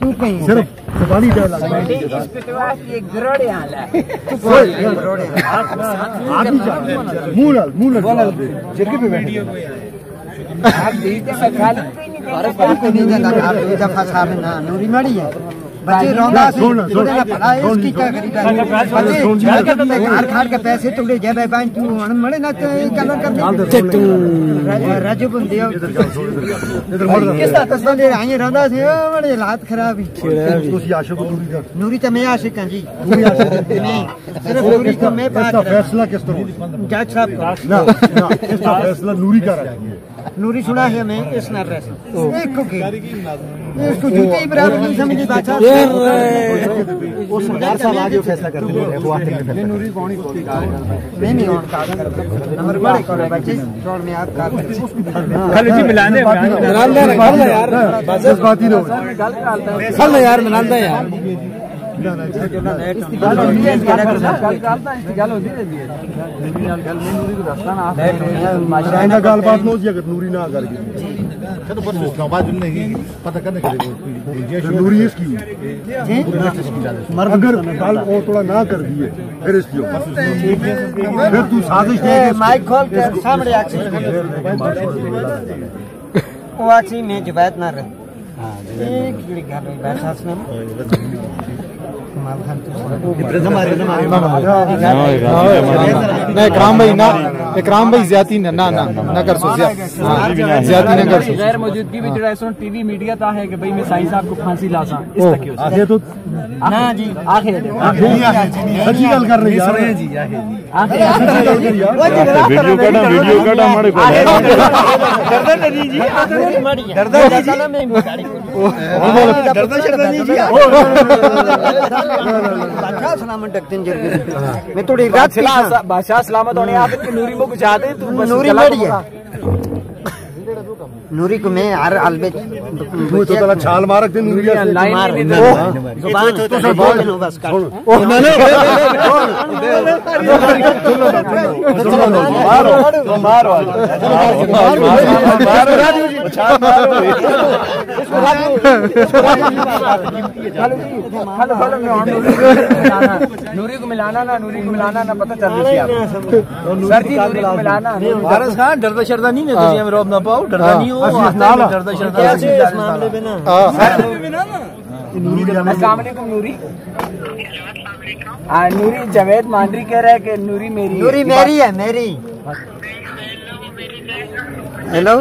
تو کہیں صرف زبانی ڈائلاگ اس پہ تو آپ یہ گروڑے حال ہے۔ تو گروڑے آدمی جاتے ہیں۔ منہ نال منہ نال جرگے پہ بیٹھے۔ آپ دیتے ہیں خالی کوئی تو نہیں جاتا آپ دو دفعہ صاحب نا نوری مڑی ہے۔ بچے روندا سی سن، سن۔ تھوڑے نہ پڑھا ہے اس کی کیا کری بچے سن، جا کے تمہیں گھر کھاڑ کے پیسے تمہیں جے بے بائن تو ہن مڑے نہ تو یہ کلر کر دے راجو بندے ہو ادھر مڑ کس طرح تصویر آئیں روندا سی او بڑے حالات خراب ہی تسی عاشق کو دوری کر نوری تو میں عاشق ہوں جی تو بھی عاشق ہے نہیں صرف نوری کو میں اس کا بات فیصلہ کس طرح ہوگا جج صاحب کو نہ نہ اس کا فیصلہ نوری کا رہے گا نوری سنا ہے میں اس نہ رس ایک کو کی اس کو جوتے ہی برابر نہیں سمجھی بادشاہ وہ سردار صاحب آگے فیصلہ کرتے ہیں وہ آتے ہیں نوری کون میں نہیں اور کار کر نمبر بڑے کرو بچے چھوڑ میں آپ کار جی گال بات نہ جی اگر نوری نہ کر گئی پتہ کرنے کے لیے نوری اس کی اگر کل وہ تھوڑا نہ کر دیے پھر اس کی ہو۔ پھر تو سازش دے کے مائک کھول کر سامنے آکسی وہ آکسی میں جبایت نہ رہے۔ ایک گھر ہوئی بیٹھا خان تو نہ اکرام بھائی نہ اکرام بھائی زیادتی نہ نہ نہ نہ کر سو زیادتی نہ کر سو غیر موجودگی بھی جڑا سن ٹی وی میڈیا تا ہے کہ بھئی میں سائیں صاحب کو پھانسی لا سا اس تک آگے تو نہ جی آخر سچی گل کر رہی یار جی ویڈیو کڈا ویڈیو کڈا ہمارے کو بادشاہ سلامت جرگی میں تھوڑی رات کی بادشاہ سلامت ہونے آپ کہ نوری کو بچا دے تو بس نوری ہے نوری کو میں ہر تو تلا چھال مار رکھتے نوری کا لائن مار نہیں زبان تو سے بول دو بس کر نوری کو ملانا نا نوری کو ملانا نا پتہ چل رہی ہے سر جی نوری کو ملانا وارث خان ڈردا شردا نہیں نے دنیا میں روب نہ پاؤ ڈردا نہیں ہو ڈردا شردا اس معاملے میں نا السلام علیکم نوری ہاں نوری جاوید مانڈری کہہ رہا ہے کہ نوری میری۔ نوری میری ہے میری ہیلو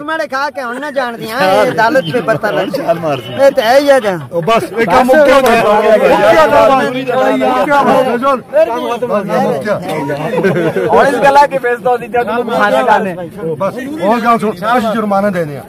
مارے کھا کے ہن نہ جان دی یہ عدالت پہ پتہ لگ چھال مار اے تے ہے یا جان او بس ایک مکیا اور اس گلا کے بیچ دو دیتے تم کھانا ڈالے بس اور گال سن جرمانہ دینے ہیں